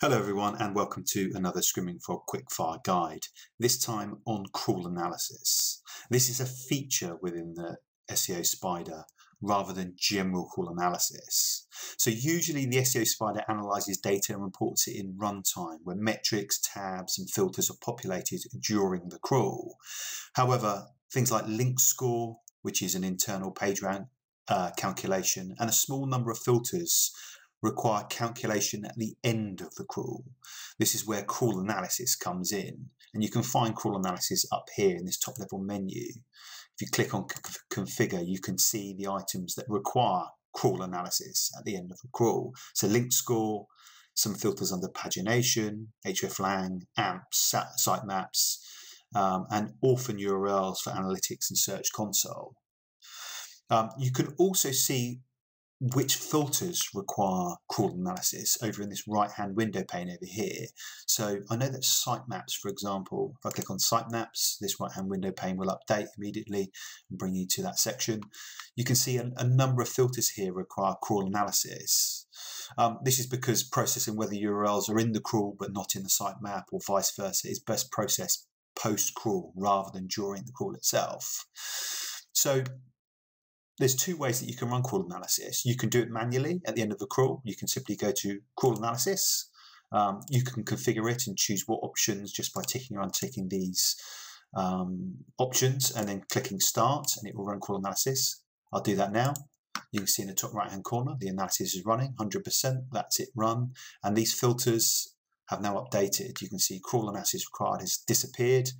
everyone and welcome to another Screaming Frog Quickfire guide, this time on crawl analysis. This is a feature within the SEO Spider rather than general crawl analysis. So usually the SEO Spider analyzes data and reports it in runtime where metrics, tabs and filters are populated during the crawl. However, things like link score, which is an internal page rank uh, calculation, and a small number of filters require calculation at the end of the crawl. This is where crawl analysis comes in. And you can find crawl analysis up here in this top level menu. If you click on configure, you can see the items that require crawl analysis at the end of the crawl. So link score, some filters under pagination, hreflang, AMPs, sitemaps, um, and orphan URLs for analytics and search console. Um, you can also see which filters require crawl analysis over in this right hand window pane over here. So I know that sitemaps, for example, if I click on sitemaps, this right hand window pane will update immediately and bring you to that section. You can see a, a number of filters here require crawl analysis. Um, this is because processing whether URLs are in the crawl but not in the sitemap or vice versa is best processed post crawl rather than during the crawl itself. So there's two ways that you can run crawl analysis. You can do it manually at the end of the crawl. You can simply go to crawl analysis. Um, you can configure it and choose what options just by ticking or unticking these um, options and then clicking start and it will run crawl analysis. I'll do that now. You can see in the top right hand corner the analysis is running 100%. That's it run. And these filters have now updated. You can see crawl analysis required has disappeared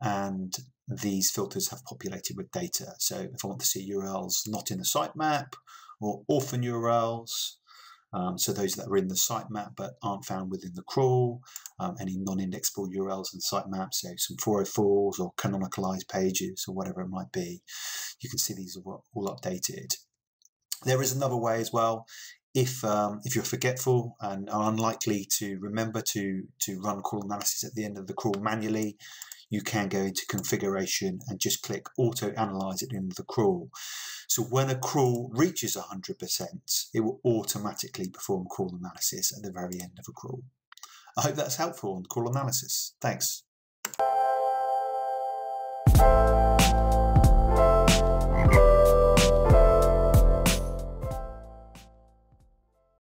and these filters have populated with data. So if I want to see URLs not in the sitemap or orphan URLs, um, so those that are in the sitemap but aren't found within the crawl, um, any non-indexable URLs in the sitemap, so some 404s or canonicalized pages or whatever it might be, you can see these are all updated. There is another way as well. If um, if you're forgetful and are unlikely to remember to to run crawl analysis at the end of the crawl manually, you can go into configuration and just click auto analyze at the end of the crawl. So when a crawl reaches 100%, it will automatically perform crawl analysis at the very end of a crawl. I hope that's helpful on crawl analysis. Thanks.